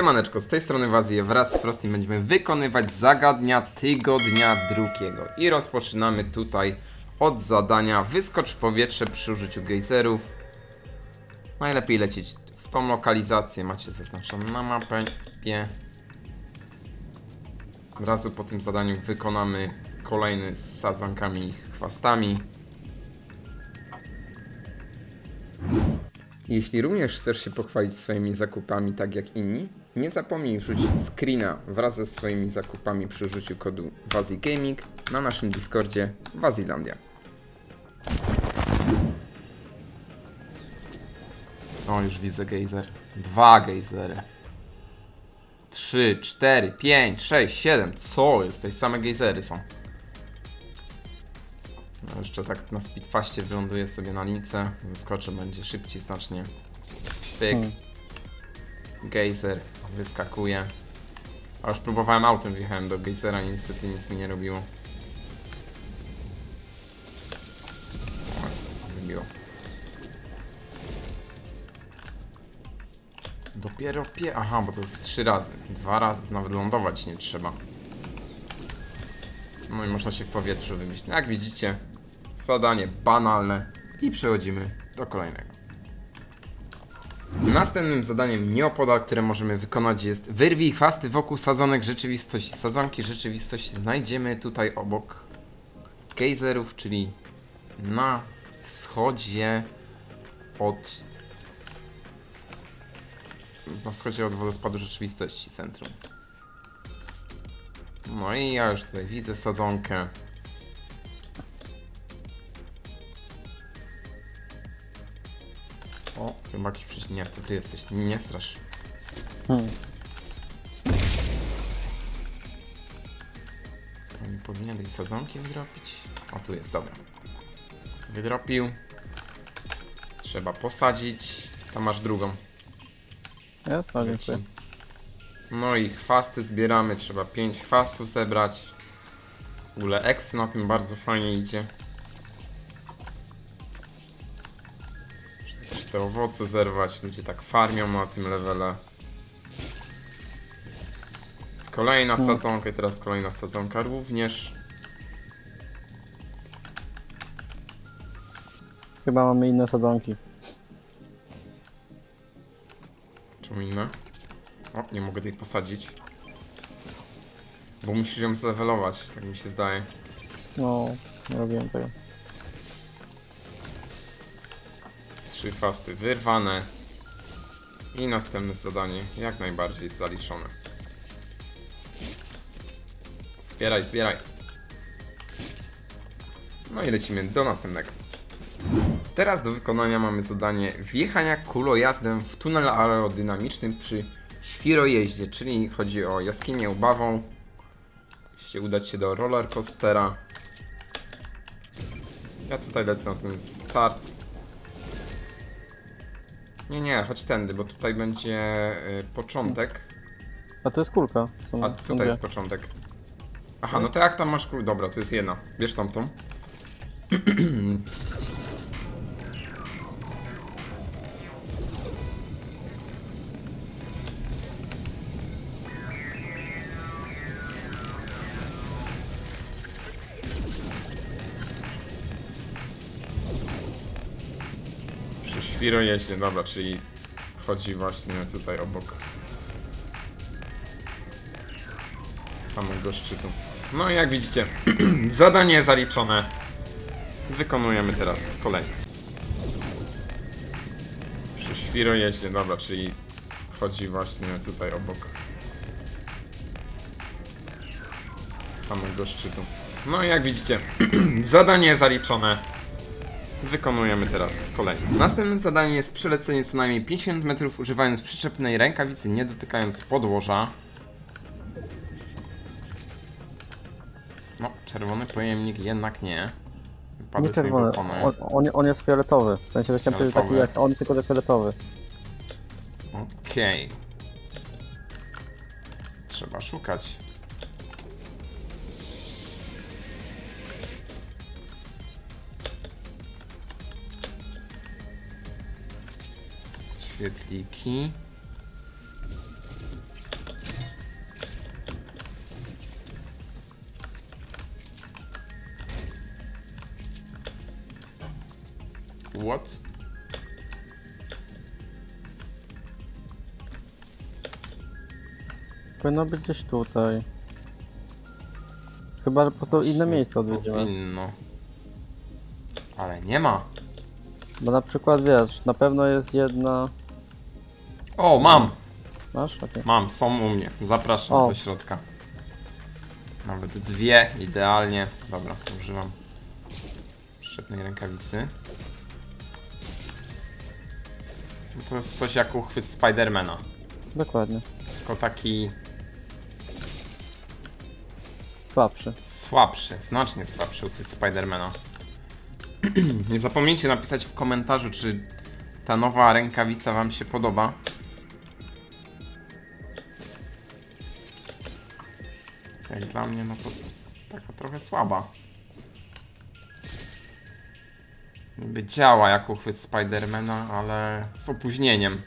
Siemaneczko, z tej strony Wazje wraz z Frosty będziemy wykonywać zagadnia tygodnia drugiego. I rozpoczynamy tutaj od zadania wyskocz w powietrze przy użyciu gejzerów. Najlepiej lecieć w tą lokalizację, macie zaznaczoną na mapie. Od razu po tym zadaniu wykonamy kolejny z sadzonkami i chwastami. Jeśli również chcesz się pochwalić swoimi zakupami tak jak inni, nie zapomnij rzucić screena wraz ze swoimi zakupami przy użyciu kodu WaziGaming na naszym Discordzie Wazilandia. O, już widzę gejzer. Dwa gejzery. Trzy, cztery, pięć, sześć, siedem. Co jest? Te same gejzery są. No jeszcze tak na speedfaście wyląduję sobie na lince. Zaskoczę, będzie szybciej znacznie. Pyk. Hmm. Gejzer wyskakuje. A już próbowałem autem, wjechałem do gejzera niestety nic mi nie robiło. O, jest, wybiło. Dopiero pie... Aha, bo to jest trzy razy. Dwa razy nawet lądować nie trzeba. No i można się w powietrzu wybić. No jak widzicie, zadanie banalne i przechodzimy do kolejnego. Następnym zadaniem nieopodal, które możemy wykonać jest wyrwij chwasty wokół sadzonek rzeczywistości. Sadzonki rzeczywistości znajdziemy tutaj obok gejzerów, czyli na wschodzie od na wschodzie od wodospadu rzeczywistości centrum. No i ja już tutaj widzę sadzonkę. O, chyba jakiś przeciwnik. Nie, to ty jesteś. Nie strasz. Hmm. Nie powinien tej sadzonki wydropić. O, tu jest, dobra. Wydropił. Trzeba posadzić. Tam masz drugą. No, Leci. dziękuję. No i chwasty zbieramy. Trzeba 5 chwastów zebrać. W ogóle X na tym bardzo fajnie idzie. Te owoce zerwać. Ludzie tak farmią na tym levele. Kolejna Hmm. sadzonka i teraz kolejna sadzonka również. Chyba mamy inne sadzonki. Czemu inne? O, nie mogę tej posadzić. Bo musisz ją zlevelować, tak mi się zdaje. No, nie robiłem tego. Trzy chwasty wyrwane. I następne zadanie jak najbardziej zaliczone. Zbieraj, zbieraj. No i lecimy do następnego. Teraz do wykonania mamy zadanie wjechania kulojazdem w tunel aerodynamiczny przy świrojeździe, czyli chodzi o jaskinię ubawą. Musicie udać się do rollercoastera. Ja tutaj lecę na ten start. Nie, nie, chodź tędy, bo tutaj będzie y, początek, A to jest kulka. A tutaj jest początek. Aha, no to jak tam masz kul? Dobra, to jest jedna. Bierz tamtą. Przy świrojeździe, dobra, czyli chodzi właśnie tutaj obok samego szczytu. No i jak widzicie, zadanie zaliczone. Wykonujemy teraz kolejne. Przy świrojeździe, dobra, czyli chodzi właśnie tutaj obok samego szczytu. No i jak widzicie, zadanie zaliczone. Wykonujemy teraz kolejne. Następne zadanie jest przelecenie co najmniej 50 metrów używając przyczepnej rękawicy, nie dotykając podłoża. No, czerwony pojemnik jednak nie. Wypadły Nie czerwony. On, on, on jest fioletowy. W sensie, że chciałem powiedzieć taki jak on, tylko że fioletowy. Okej. Trzeba szukać. wykliki. What? Powinno być gdzieś tutaj. Chyba, że po prostu inne miejsce odwiedziłem. Powinno. Ale nie ma. Bo na przykład wiesz, na pewno jest jedna o, mam! Masz? Okej. Mam, są u mnie. Zapraszam O. do środka. Nawet dwie, idealnie. Dobra, używam szczytnej rękawicy. No To jest coś jak uchwyt Spidermana. Dokładnie. Tylko taki Słabszy. słabszy, znacznie słabszy uchwyt Spidermana. Nie zapomnijcie napisać w komentarzu, czy ta nowa rękawica wam się podoba. Jak dla mnie, no to taka trochę słaba. Niby działa jak uchwyt Spidermana, ale z opóźnieniem.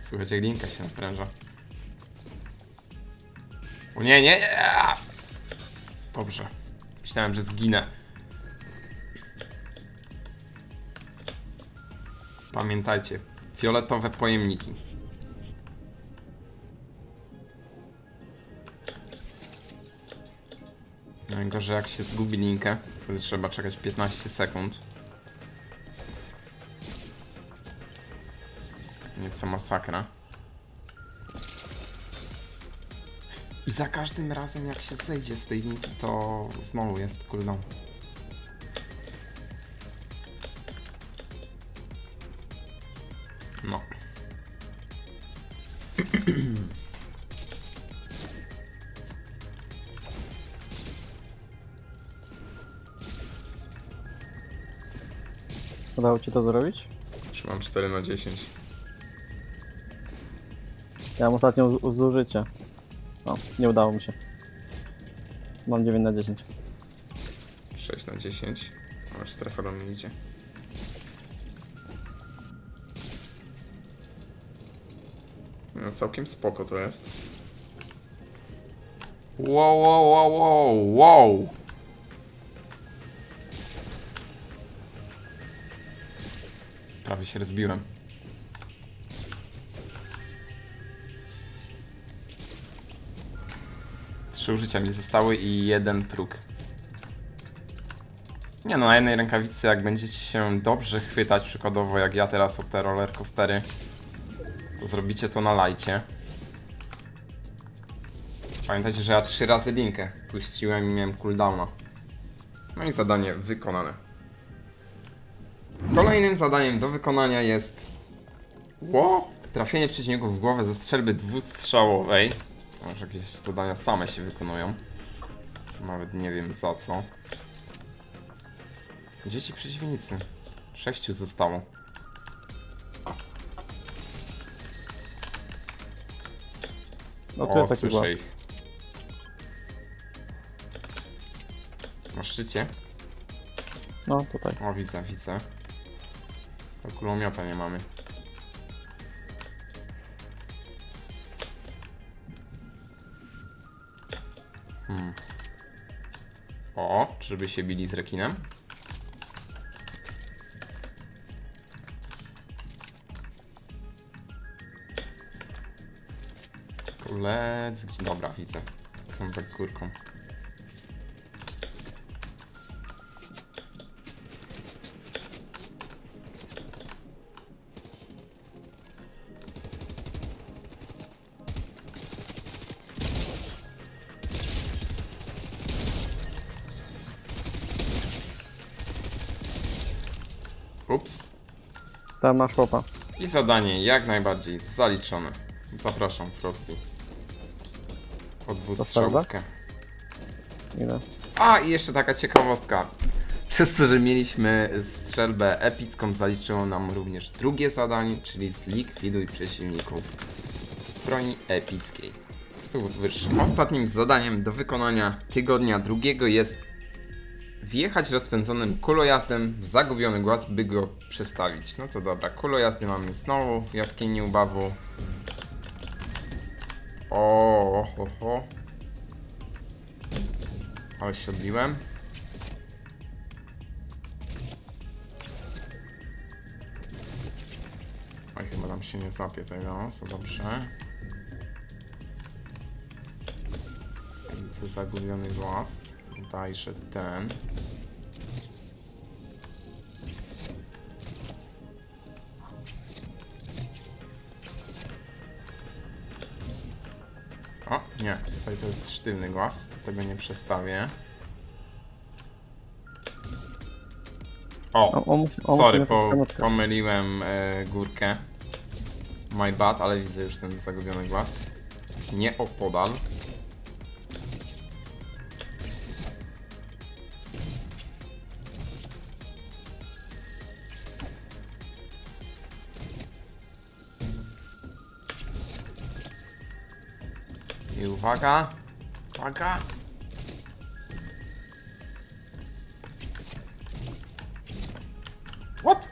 Słychać jak linka się napręża. O nie, nie, nie! Dobrze. Myślałem, że zginę. Pamiętajcie, fioletowe pojemniki. Najgorzej jak się zgubi linkę, wtedy trzeba czekać 15 sekund. Nieco masakra. I za każdym razem jak się zejdzie z tej linki, to znowu jest cooldown. Udało ci to zrobić? Już mam 4 na 10. Ja mam ostatnią z- zużycie. O, nie udało mi się. Mam 9 na 10. 6 na 10. A już strefa do mnie idzie. No całkiem spoko to jest. Wow, wow, wow, wow, wow! Prawie się rozbiłem. Trzy użycia mi zostały i jeden próg. Nie no, na jednej rękawicy jak będziecie się dobrze chwytać, przykładowo jak ja teraz o te roller coastery, to zrobicie to na lajcie. Pamiętajcie, że ja trzy razy linkę puściłem i miałem cooldowna. No i zadanie wykonane. Kolejnym zadaniem do wykonania jest Ło! Trafienie przeciwników w głowę ze strzelby dwustrzałowej. Może jakieś zadania same się wykonują. Nawet nie wiem za co. Gdzie ci przeciwnicy? Sześciu zostało. No O, taki słyszę ich. Na szczycie? No tutaj. O, widzę, widzę. Kulomiota nie mamy. Hmm. O, czyżby się bili z rekinem? Koledzy, dobra, widzę. Są za górką. Tam masz chłopa. I zadanie jak najbardziej zaliczone. Zapraszam, Frosty. Po dwustrzałówkę. Ile? A, i jeszcze taka ciekawostka. Przez to, że mieliśmy strzelbę epicką, zaliczyło nam również drugie zadanie, czyli zlikwiduj przeciwników z broni epickiej. Wyższym. Ostatnim zadaniem do wykonania tygodnia drugiego jest wjechać rozpędzonym kulojazdem w zagubiony głaz, by go przestawić. No to dobra, kulojazdy mamy znowu w jaskini ubawu. O, ho, ho. Ale się odbiłem. Oj, chyba tam się nie złapie tego, co dobrze. Widzę zagubiony głaz. Dajże ten. O, nie, tutaj to jest sztywny głaz, tego nie przestawię. O, O, on sorry, po, pomyliłem e, górkę. My bad, ale widzę już ten zagubiony głaz. Jest nieopodal. I uwaga, uwaga. What?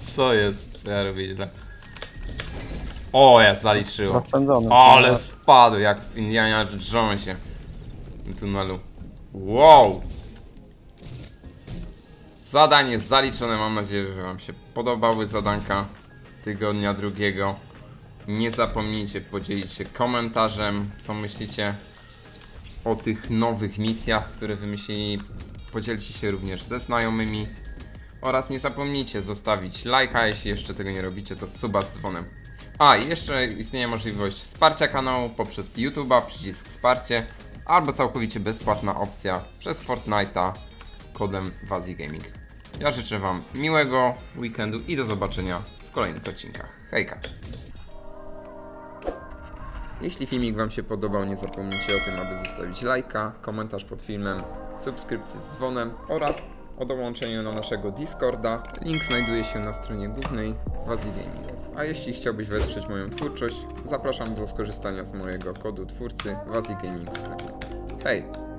Co jest? Co ja robię źle? O, ja zaliczyło. Rozpędzony. Ale spadł jak w Indiana Jonesie. W tunelu. Wow! Zadanie zaliczone. Mam nadzieję, że Wam się podobały zadanka tygodnia drugiego. Nie zapomnijcie podzielić się komentarzem, co myślicie o tych nowych misjach, które wymyślili. Podzielcie się również ze znajomymi. Oraz nie zapomnijcie zostawić lajka, jeśli jeszcze tego nie robicie, to suba z dzwonem. A, i jeszcze istnieje możliwość wsparcia kanału poprzez YouTube'a, przycisk wsparcie, albo całkowicie bezpłatna opcja przez Fortnite'a kodem Wazi Gaming. Ja życzę Wam miłego weekendu i do zobaczenia w kolejnych odcinkach. Hejka! Jeśli filmik Wam się podobał, nie zapomnijcie o tym, aby zostawić lajka, komentarz pod filmem, subskrypcję z dzwonem oraz o dołączeniu na naszego Discorda. Link znajduje się na stronie głównej Wazi Gaming. A jeśli chciałbyś wesprzeć moją twórczość, zapraszam do skorzystania z mojego kodu twórcy Wazi Gaming. Hej!